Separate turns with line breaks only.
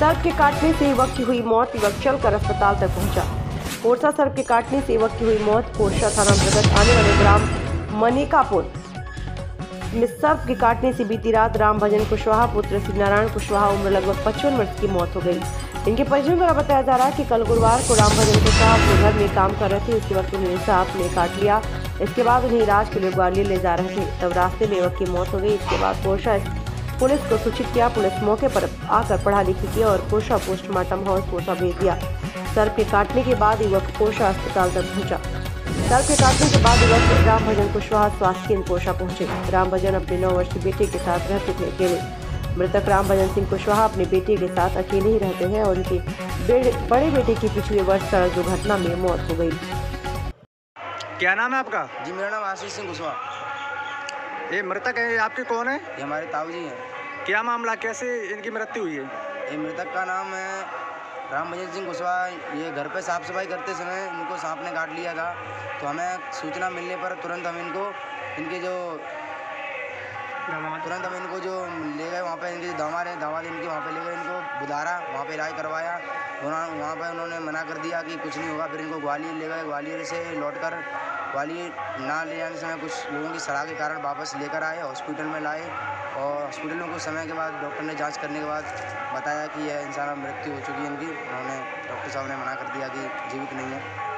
सर्प के काटने से युवक की हुई मौत, युवक चलकर अस्पताल तक पहुँचा। कोरसा सर्प के काटने से युवक की हुई मौत, कोरसा थाना अंतर्गत आने वाले ग्राम मनिकापुर में सर्प के काटने से बीती रात राम भजन कुशवाहा, पुत्र श्री नारायण कुशवाहा, उम्र लगभग पचपन वर्ष की मौत हो गई। इनके परिजनों द्वारा बताया जा रहा है कि कल गुरुवार को राम भजन कुशवाहा अपने घर में काम कर रहे थे। उसी वक्त उन्हें सांप ने काट लिया। इसके बाद उन्हें इलाज के लिए ग्वालियर ले जा रहे थे। तब रास्ते में युवक की मौत हो गई। इसके बाद कोरसा पुलिस को सूचित किया पुलिस मौके पर आकर पढ़ा लिखी किया और कोरसा पोस्टमार्टम हाउस कोरसा भेज दिया। सर्प के काटने के बाद युवक कोरसा अस्पताल तक पहुँचा। सर्प के काटने के बाद युवक राम भजन कुशवाहा स्वास्थ्य केंद्र कोरसा पहुँचे। राम भजन अपने नौ वर्षीय बेटे के साथ रहते थे अकेले। मृतक राम भजन सिंह कुशवाहा अपने बेटे के साथ अकेले ही रहते हैं और उनके बड़े बड़े बेटे की पिछले वर्ष सड़क दुर्घटना में मौत हो गई।
क्या नाम है आपका?
जी मेरा नाम आशीष सिंह कुशवाहा
ये मृतक है आपके कौन है?
ये हमारे ताऊ जी हैं।
क्या मामला? कैसे इनकी मृत्यु हुई है?
ये मृतक का नाम है राम भजन सिंह कुशवाहा ये घर पे साफ़ सफ़ाई करते समय इनको सांप ने काट लिया था। तो हमें सूचना मिलने पर तुरंत हम इनको इनके जो तुरंत हम इनको जो ले गए वहाँ पे इनके जो दामाद हैं दामाद इनके वहाँ पे ले गए इनको। बुधारा वहाँ पे इलाज करवाया। उन्होंने, वहाँ पर उन्होंने मना कर दिया कि कुछ नहीं होगा, फिर इनको ग्वालियर ले गए। ग्वालियर से लौटकर ग्वालियर ना ले जाने समय कुछ लोगों की सलाह के कारण वापस लेकर आए, हॉस्पिटल में लाए। और हॉस्पिटल में कुछ समय के बाद डॉक्टर ने जाँच करने के बाद बताया कि यह इंसान मृत्यु हो चुकी है इनकी। उन्होंने डॉक्टर साहब ने मना कर दिया कि जीवित नहीं है।